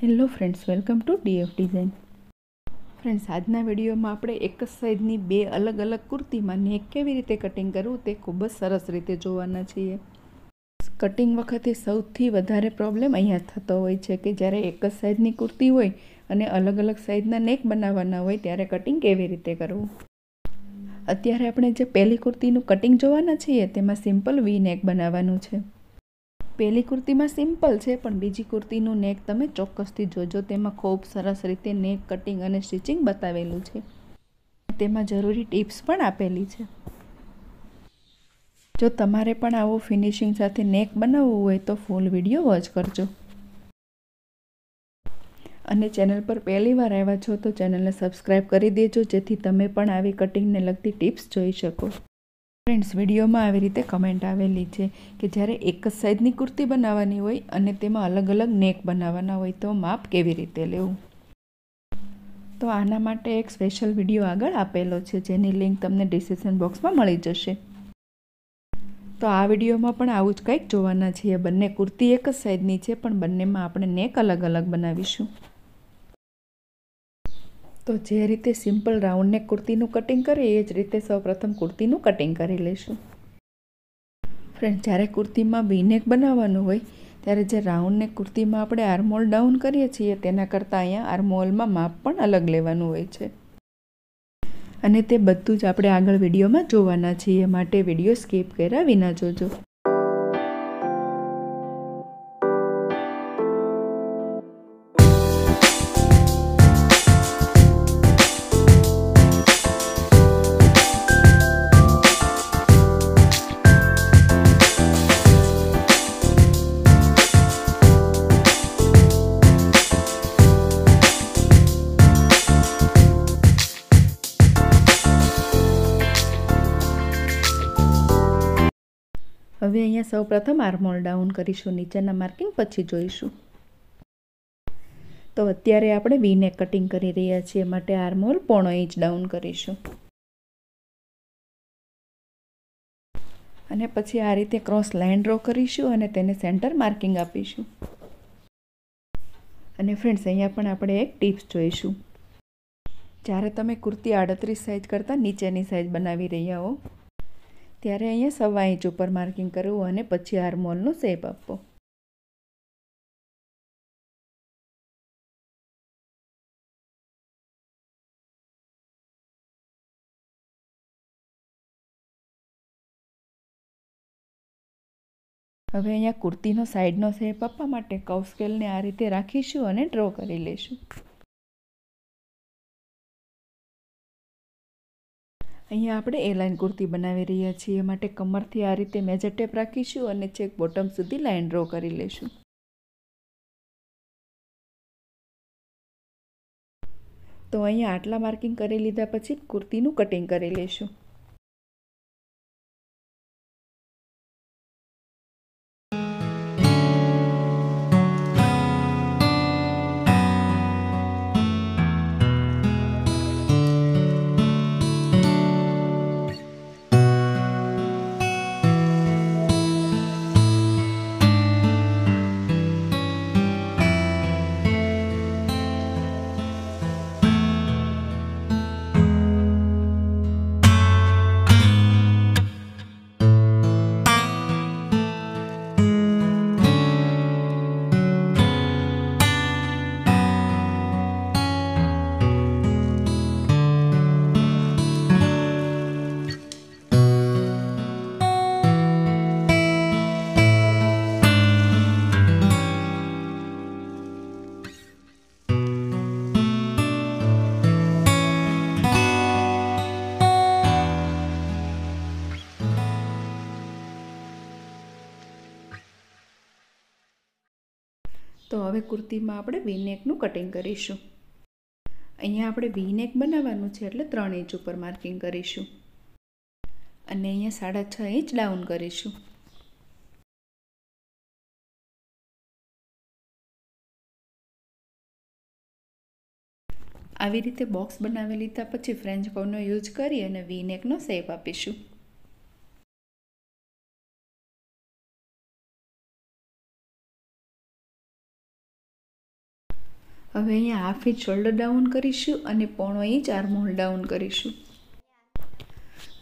Hello friends welcome to DF design friends આજના વિડીયોમાં આપણે એક જ સાઇઝની બે અલગ અલગ કુર્તીમાં નેક કેવી રીતે કટિંગ કરવું તે ખૂબ જ સરસ રીતે જોવાના છીએ. કટિંગ વખતે સૌથી વધારે પ્રોબ્લેમ અહીંયા થતો હોય છે કે જ્યારે એક જ સાઇઝની કુર્તી હોય અને અલગ અલગ સાઇઝના નેક બનાવવાના હોય ત્યારે કટિંગ કેવી રીતે કરવું? અત્યારે આપણે જે પહેલી કુર્તીનું કટિંગ જોવાના છીએ તેમાં સિમ્પલ વી નેક બનાવવાનું છે. પહેલી કુર્તીમાં સિમ્પલ છે, પણ બીજી કુર્તીનું નેક તમે ચોક્કસથી જોજો. તેમાં ખૂબ સરસ રીતે નેક કટિંગ અને સ્ટિચિંગ બતાવેલું છે. તેમાં જરૂરી ટિપ્સ પણ આપેલી છે. જો તમારે પણ આવો ફિનિશિંગ સાથે નેક બનાવવું હોય તો ફૂલ વીડિયો વોચ કરજો. અને ચેનલ પર પહેલી વાર આવ્યા છો તો ચેનલને સબસ્ક્રાઈબ કરી દેજો, જેથી તમે પણ આવી કટિંગને લગતી ટિપ્સ જોઈ શકો. ફ્રેન્ડ્સ વિડીયોમાં આવી રીતે કમેન્ટ આવેલી છે કે જ્યારે એક જ સાઈઝની કુર્તી બનાવવાની હોય અને તેમાં અલગ અલગ નેક બનાવવાના હોય તો માપ કેવી રીતે લેવું? તો આના માટે એક સ્પેશિયલ વીડિયો આગળ આપેલો છે, જેની લિંક તમને ડિસ્ક્રિપ્શન બોક્સમાં મળી જશે. તો આ વિડીયોમાં પણ આવું જ કંઈક જોવાના છીએ. બંને કુર્તી એક જ સાઈઝની છે, પણ બંનેમાં આપણે નેક અલગ અલગ બનાવીશું. તો જે રીતે સિમ્પલ રાઉન્ડ નેક કુર્તીનું કટિંગ કરીએ, એ જ રીતે સૌપ્રથમ કુર્તીનું કટિંગ કરી લઈશું. ફ્રેન્ડ જ્યારે કુર્તીમાં વીનેક બનાવવાનું હોય, ત્યારે જે રાઉન્ડ નેક કુર્તીમાં આપણે આર્મોલ ડાઉન કરીએ છીએ, તેના કરતાં અહીંયા આર્મોલમાં માપ પણ અલગ લેવાનું હોય છે. અને તે બધું જ આપણે આગળ વિડીયોમાં જોવાના છીએ. માટે વીડિયો સ્કીપ કર્યા વિના જોજો. હવે અહીંયા સૌ પ્રથમ આર્મોલ ડાઉન કરીશું, નીચેના માર્કિંગ પછી જોઈશું. તો અત્યારે આપણે વીને કટિંગ કરી રહ્યા છીએ માટે આર્મોલ પોણો ઇંચ ડાઉન કરીશું. અને પછી આ રીતે ક્રોસ લાઇન ડ્રો કરીશું અને તેને સેન્ટર માર્કિંગ આપીશું. અને ફ્રેન્ડ્સ અહીંયા પણ આપણે એક ટિપ્સ જોઈશું. જ્યારે તમે કુર્તી આડત્રીસ સાઇઝ કરતાં નીચેની સાઇઝ બનાવી રહ્યા હો ત્યારે અહીંયા સવા ઇંચ ઉપર માર્કિંગ કરવું અને પછી આર્મોલનો શેપ આપવો. હવે અહીંયા કુર્તીનો સાઈડનો શેપ આપવા માટે કવ સ્કેલને આ રીતે રાખીશું અને ડ્રો કરી લઈશું. અહીંયા આપણે એ લાઇન કુર્તી બનાવી રહ્યા છીએ. માટે કમરથી આ રીતે મેજર ટેપ રાખીશું અને ચેક બોટમ સુધી લાઇન ડ્રો કરી લઈશું. તો અહીંયા આટલા માર્કિંગ કરી લીધા પછી કુર્તીનું કટિંગ કરી લઈશું. હવે કુર્તીમાં આપણે વીનેકનું કટિંગ કરીશું. અહીંયા આપણે વીનેક બનાવવાનું છે એટલે ત્રણ ઇંચ ઉપર માર્કિંગ કરીશું. અને અહીંયા સાડા છ ઇંચ ડાઉન કરીશું. આવી રીતે બોક્સ બનાવી લીધા પછી ફ્રેન્ચ કોર્નનો યુઝ કરી અને વીનેકનો શેપ આપીશું. હવે અહીંયા હાફ ઇંચ શોલ્ડર ડાઉન કરીશું અને પોણો ઇંચ આર્મહોલ ડાઉન કરીશું.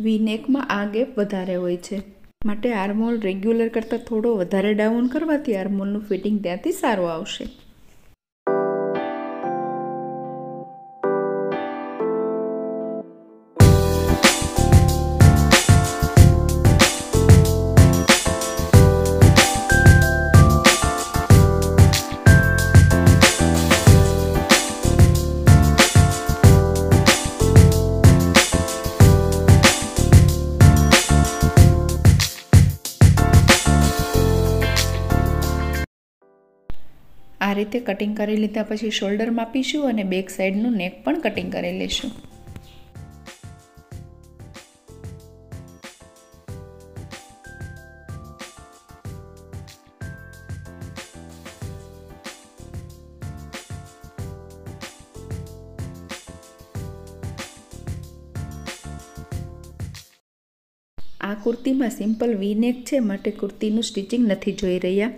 વી નેકમાં આ ગેપ વધારે હોય છે. માટે આર્મહોલ રેગ્યુલર કરતાં થોડો વધારે ડાઉન કરવાથી આર્મહોલનું ફિટિંગ ત્યાંથી સારું આવશે. આ રીતે કટિંગ કરી લીધા પછી શોલ્ડર માપીશું અને બેક સાઈડનું નેક પણ કટિંગ કરી લઈશું આ કુર્તીમાં સિમ્પલ વી નેક છે, માટે કુર્તીનું સ્ટિચિંગ નથી જોઈ રહ્યા.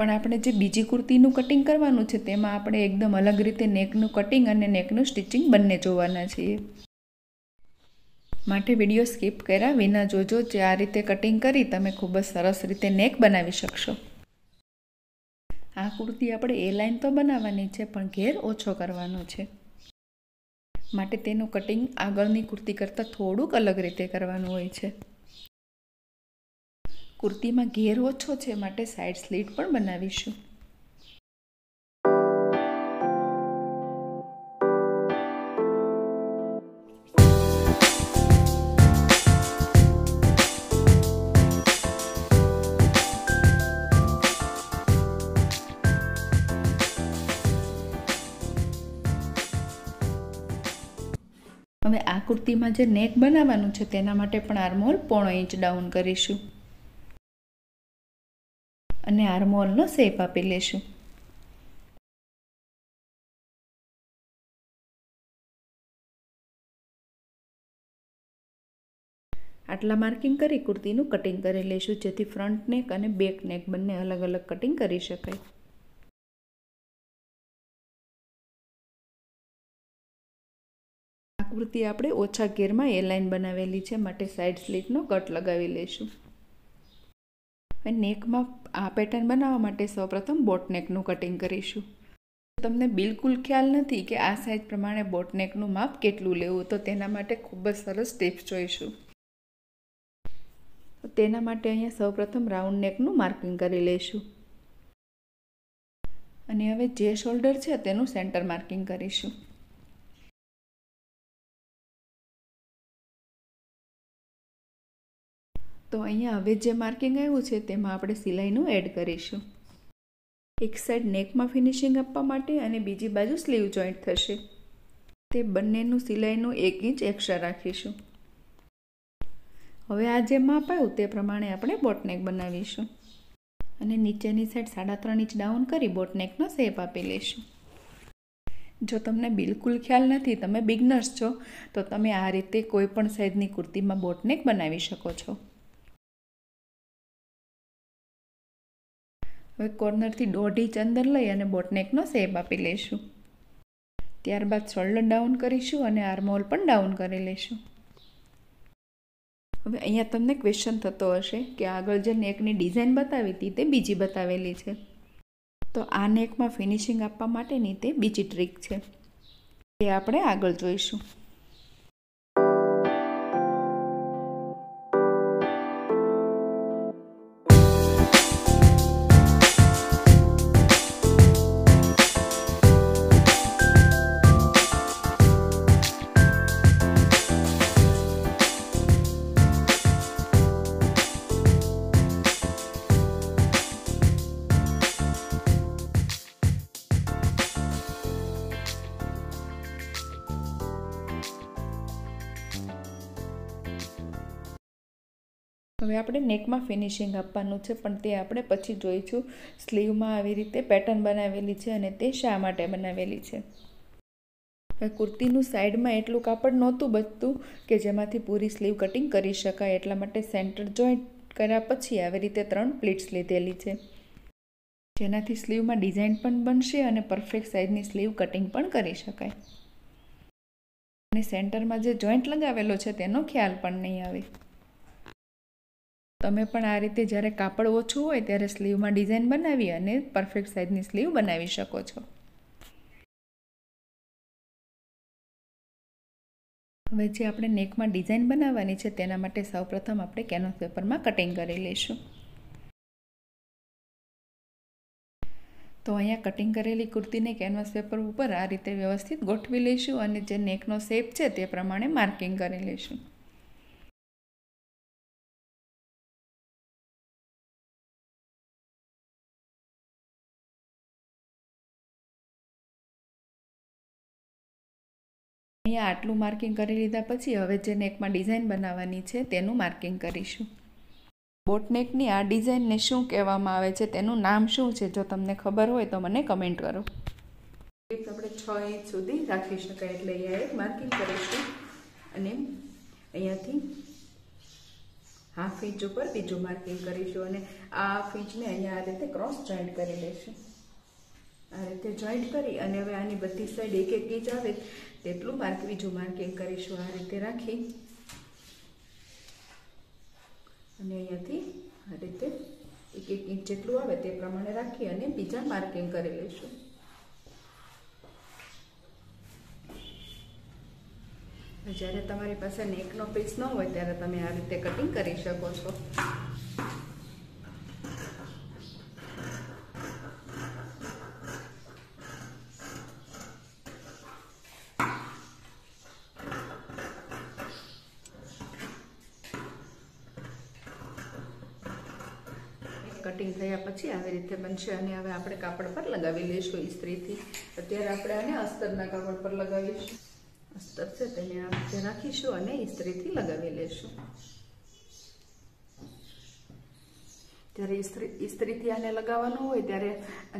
પણ આપણે જે બીજી કુર્તીનું કટિંગ કરવાનું છે, તેમાં આપણે એકદમ અલગ રીતે નેકનું કટિંગ અને નેકનું સ્ટિચિંગ બંને જોવાના છીએ. માટે વીડિયો સ્કીપ કર્યા વિના જોજો જે આ રીતે કટિંગ કરી તમે ખૂબ જ સરસ રીતે નેક બનાવી શકશો. આ કુર્તી આપણે એ લાઇન તો બનાવવાની છે, પણ ઘેર ઓછો કરવાનો છે. માટે તેનું કટિંગ આગળની કુર્તી કરતાં થોડુંક અલગ રીતે કરવાનું હોય છે. કુર્તીમાં ઘેર ઓછો છે માટે સાઈડ સ્લીટ પણ બનાવીશું. હવે આ કુર્તીમાં જે નેક બનાવવાનું છે તેના માટે પણ આર્મહોલ પોણો ઇંચ ડાઉન કરીશું. અને આર્મોલનો શેપ આપી લેશું. આટલા માર્કિંગ કરી કુર્તીનું કટિંગ કરી લઈશું જેથી ફ્રન્ટ નેક અને બેક નેક બંને અલગ અલગ કટિંગ કરી શકાય. આ કુર્તી આપણે ઓછા ઘેરમાં એ લાઇન બનાવેલી છે, માટે સાઈડ સ્લીટનો કટ લગાવી લઈશું અને નેકમાં આ પેટર્ન બનાવવા માટે સૌપ્રથમ બોટનેકનું કટિંગ કરીશું. તમને બિલકુલ ખ્યાલ નથી કે આ સાઇઝ પ્રમાણે બોટનેકનું માપ કેટલું લેવું, તો તેના માટે ખૂબ જ સરસ સ્ટેપ્સ જોઈશું. તેના માટે અહીંયા સૌપ્રથમ રાઉન્ડ નેકનું માર્કિંગ કરી લઈશું. અને હવે જે શોલ્ડર છે તેનું સેન્ટર માર્કિંગ કરીશું. તો અહીંયા હવે જે માર્કિંગ આવ્યું છે તેમાં આપણે સિલાઈનું એડ કરીશું. એક સાઈડ નેકમાં ફિનિશિંગ આપવા માટે અને બીજી બાજુ સ્લીવ જોઈન્ટ થશે. તે બંનેનું સિલાઈનું એક ઇંચ એક્સ્ટ્રા રાખીશું. હવે આ જે માપ આવ્યું તે પ્રમાણે આપણે બોટનેક બનાવીશું. અને નીચેની સાઈડ સાડા ત્રણ ઇંચ ડાઉન કરી બોટનેકનો શેપ આપી લઈશું. જો તમને બિલકુલ ખ્યાલ નથી, તમે બિગનર્સ છો, તો તમે આ રીતે કોઈ પણ સાઈઝની કુર્તીમાં બોટનેક બનાવી શકો છો. હવે કોર્નરથી દોઢ ઇંચ લઈ અને બોટનેકનો શેપ આપી લઈશું. ત્યારબાદ શોલ્ડર ડાઉન કરીશું અને આર્મહોલ પણ ડાઉન કરી લઈશું. હવે અહીંયા તમને ક્વેશ્ચન થતો હશે કે આગળ જે નેકની ડિઝાઇન બતાવી હતી તે બીજી બતાવેલી છે. તો આ નેકમાં ફિનિશિંગ આપવા માટેની તે બીજી ટ્રીક છે. તે આપણે આગળ જોઈશું. આપણે નેકમાં ફિનિશિંગ આપવાનું છે, પણ તે આપણે પછી જોઈશું. સ્લીવમાં આવી રીતે પેટર્ન બનાવેલી છે અને તે શા માટે બનાવેલી છે? હવે કુર્તીનું સાઈડમાં એટલું કાપડ નહોતું બચતું કે જેમાંથી પૂરી સ્લીવ કટિંગ કરી શકાય. એટલા માટે સેન્ટર જોઈન્ટ કર્યા પછી આવી રીતે ત્રણ પ્લીટ્સ લીધેલી છે. જેનાથી સ્લીવમાં ડિઝાઇન પણ બનશે અને પરફેક્ટ સાઇઝની સ્લીવ કટિંગ પણ કરી શકાય. અને સેન્ટરમાં જે જોઈન્ટ લગાવેલો છે, તેનો ખ્યાલ પણ નહીં આવે. તમે પણ આ રીતે જ્યારે કાપડ ઓછું હોય ત્યારે સ્લીવમાં ડિઝાઇન બનાવી અને પરફેક્ટ સાઇઝની સ્લીવ બનાવી શકો છો. હવે જે આપણે નેકમાં ડિઝાઇન બનાવવાની છે તેના માટે સૌપ્રથમ આપણે કેનવસ પેપરમાં કટિંગ કરી લઈશું. તો અહીંયા કટિંગ કરેલી કુર્તીને કેનવાસ પેપર ઉપર આ રીતે વ્યવસ્થિત ગોઠવી લઈશું અને જે નેકનો શેપ છે તે પ્રમાણે માર્કિંગ કરી લઈશું. અહીંયા આટલું માર્કિંગ કરી લીધા પછી હવે જે નેકમાં ડિઝાઇન બનાવવાની છે તેનું માર્કિંગ કરીશું. બોટનેકની આ ડિઝાઇનને શું કહેવામાં આવે છે, તેનું નામ શું છે, જો તમને ખબર હોય તો મને કમેન્ટ કરો. આપણે છ ઇંચ સુધી રાખી શકાય એટલે અહીંયા એક માર્કિંગ કરીશું અને અહીંયાથી હાફ ઇંચ ઉપર બીજું માર્કિંગ કરીશું અને આ હાફ ઇંચને અહીંયા આ રીતે ક્રોસ જોઈન્ટ કરી લઈશું આ રીતે જોઈન્ટ કરી અને હવે આની બધી સાઈડ એક એક ઇંચ આવે. તેટલું માર્ક, બીજું માર્કિંગ કરીશું આ રીતે રાખી. અને અહીંયાથી આ રીતે એક એક ઇંચ જેટલું આવે તે પ્રમાણે રાખી અને બીજા માર્કિંગ કરી લઈશું. જ્યારે તમારી પાસે નેકનો પીસ ન હોય ત્યારે તમે આ રીતે કટિંગ કરી શકો છો. કટિંગ થયા પછી આવી રીતે બનશે અને હવે આપણે કાપડ પર લગાવી લઈશું ઇસ્ત્રીથી અત્યારે આપણે આને અસ્તરના કાપડ પર લગાવીશું. અસ્તર છે તેને આ રીતે રાખીશું અને ઇસ્ત્રીથી લગાવી લઈશું. જ્યારે ઇસ્ત્રી ઇસ્ત્રીથી આને લગાવવાનું હોય ત્યારે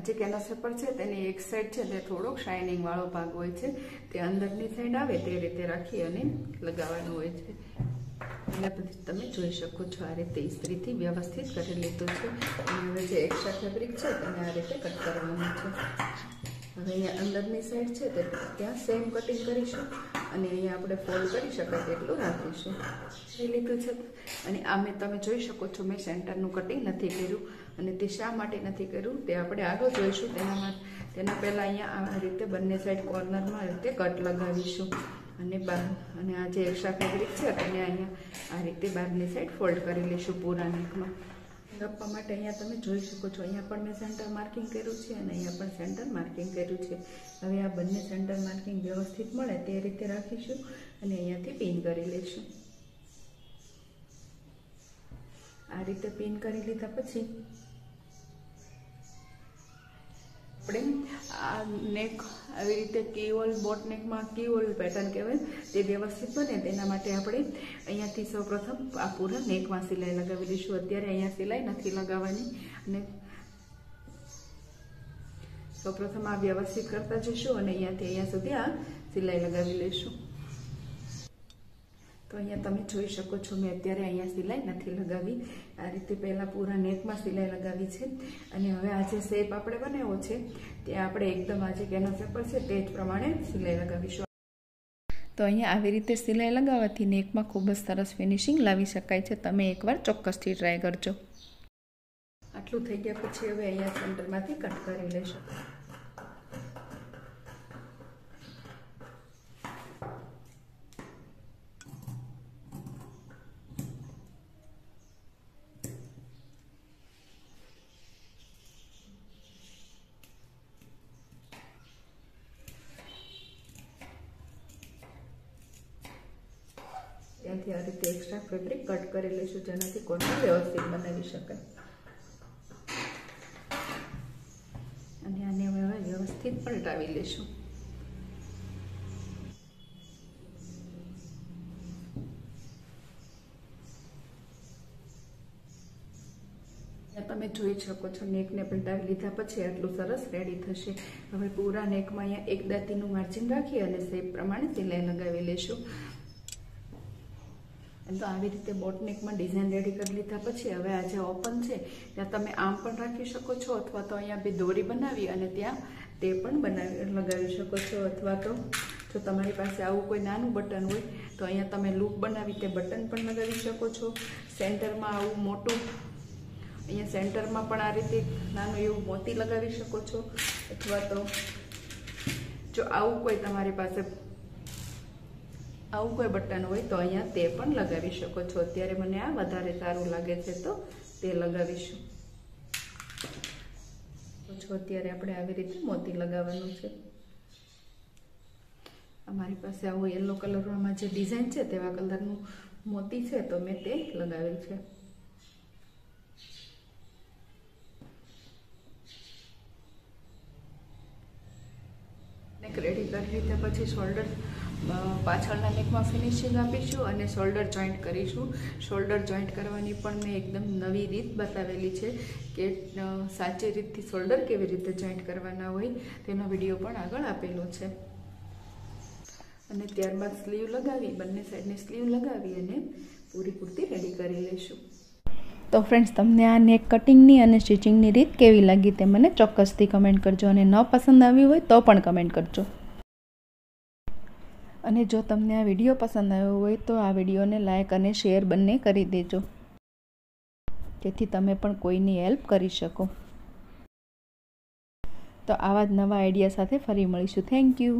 જે કેનોસેપર છે તેની એક સાઈડ છે તે થોડોક શાઇનિંગ વાળો ભાગ હોય છે. તે અંદરની સાઈડ આવે તે રીતે રાખી અને લગાવવાનું હોય છે. એટલે પછી તમે જોઈ શકો છો આ રીતે ઇસ્ત્રીથી વ્યવસ્થિત કરી લીધું છે. અને હવે જે એક્સ્ટ્રા ફેબ્રિક છે તેને આ રીતે કટ કરવાનું છે. હવે અહીંયા અંદરની સાઈડ છે, તે ત્યાં સેમ કટિંગ કરીશું અને અહીંયા આપણે ફોલ્ડ કરી શકાય તેટલું રાખીશું. એ લીધું છે. અને આ મેં તમે જોઈ શકો છો, મેં સેન્ટરનું કટિંગ નથી કર્યું અને તે શા માટે નથી કર્યું? તે આપણે આગળ જોઈશું. તેના તેના પહેલાં અહીંયા આ રીતે બંને સાઈડ કોર્નરમાં રીતે કટ લગાવીશું. અને બાર અને આ જે એક્સ્ટ્રા ફેબ્રિક છે તેને અહીંયા આ રીતે બહારની સાઈડ ફોલ્ડ કરી લઈશું પૂરા નેકમાં ગપ્પા માટે અહીંયા તમે જોઈ શકો છો, અહીંયા પણ મેં સેન્ટર માર્કિંગ કર્યું છે અને અહીંયા પણ સેન્ટર માર્કિંગ કર્યું છે. હવે આ બંને સેન્ટર માર્કિંગ વ્યવસ્થિત મળે તે રીતે રાખીશું અને અહીંયાથી પિન કરી લઈશું. આ રીતે પિન કરી લીધા પછી આપણે આ નેક આવી રીતે કેવલ બોટ નેકમાં કીઓલ પેટર્ન કહેવાય, તે વ્યવસ્થિત બને. તેના માટે આપણે અહીંયાથી સૌપ્રથમ આ પૂરા નેકમાં સિલાઈ લગાવી દઈશું અત્યારે અહીંયા સિલાઈ નથી લગાવવાની અને સૌપ્રથમ આ વ્યવસ્થિત કરતા જઈશું અને અહીંયાથી અહીંયા સુધી આ સિલાઈ લગાવી લઈશું. તો અહીંયા તમે જોઈ શકો છો, મેં અત્યારે અહીંયા સિલાઈ નથી લગાવી. આ રીતે પહેલાં પૂરા નેકમાં સિલાઈ લગાવી છે. અને હવે આ જે શેપ આપણે બનાવ્યો છે, તે આપણે એકદમ આજે કેનો પેપર છે, તે જ પ્રમાણે સિલાઈ લગાવીશું. તો અહીંયા આવી રીતે સિલાઈ લગાવવાથી નેકમાં ખૂબ જ સરસ ફિનિશિંગ લાવી શકાય છે. તમે એકવાર ચોક્કસથી ટ્રાય કરજો. આટલું થઈ ગયા પછી હવે અહીંયા સેન્ટરમાંથી કટ કરી લઈશું ત્યાંથી આ રીતે એક્સ્ટ્રા કરી લઈશું જેનાથી કોટન વ્યવસ્થિત બનાવી શકાય અને આને હવે વ્યવસ્થિત પલટાવી લઈશું. તમે જોઈ શકો છો નેકને પલટાવી લીધા પછી આટલું સરસ રેડી થશે. હવે પૂરા નેકમાં અહીંયા એક દાંતીનું માર્જિન રાખી અને શેપ પ્રમાણે સિલાઈ લગાવી લઈશું. તો આવી રીતે બોટનેકમાં ડિઝાઇન રેડી કરી લીધા પછી હવે આ જે ઓપન છે, ત્યાં તમે આમ પણ રાખી શકો છો અથવા તો અહીંયા બી દોરી બનાવી અને ત્યાં તે પણ બનાવી, લગાવી શકો છો. અથવા તો જો તમારી પાસે આવું કોઈ નાનું બટન હોય, તો અહીંયા તમે લૂપ બનાવી તે બટન પણ લગાવી શકો છો. સેન્ટરમાં આવું મોટું, અહીંયા સેન્ટરમાં પણ આ રીતે નાનું એવું મોતી લગાવી શકો છો. અથવા તો જો આવું કોઈ તમારી પાસે આવું કોઈ બટન હોય તો અહીંયા તે પણ લગાવી શકો છો. અત્યારે મને આ વધારે સારું લાગે છે તો તે લગાવીશું. છો અત્યારે આપણે આવી રીતે મોતી લગાવવાનું છે. અમારી પાસે આવું યલો કલરમાં જે ડિઝાઇન છે તેવા કલરનું મોતી છે તો મેં તે લગાવેલ છે. રેડી કરી લીધા પછી શોલ્ડર પાછળના નેકમાં ફિનિશિંગ આપીશું અને શોલ્ડર જોઈન્ટ કરીશું. શોલ્ડર જોઈન્ટ કરવાની પણ મેં એકદમ નવી રીત બતાવેલી છે કે સાચી રીતથી શોલ્ડર કેવી રીતે જોઈન્ટ કરવાના હોય તેનો વીડિયો પણ આગળ આપેલો છે. અને ત્યારબાદ સ્લીવ લગાવી, બંને સાઈડની સ્લીવ લગાવી અને પૂરી કુર્તી રેડી કરી લઈશું. તો ફ્રેન્ડ્સ તમને આ નેક કટિંગની અને સ્ટિચિંગની રીત કેવી લાગી તે મને ચોક્કસથી કમેન્ટ કરજો અને ન પસંદ આવી હોય તો પણ કમેન્ટ કરજો. અને જો તમને આ વીડિયો પસંદ આવ્યો હોય તો આ વિડીયોને લાઇક અને શેર બંને કરી દેજો. જેથી તમે પણ કોઈની હેલ્પ કરી શકો. તો આવા જ નવા આઈડિયા સાથે ફરી મળીશું. Thank you.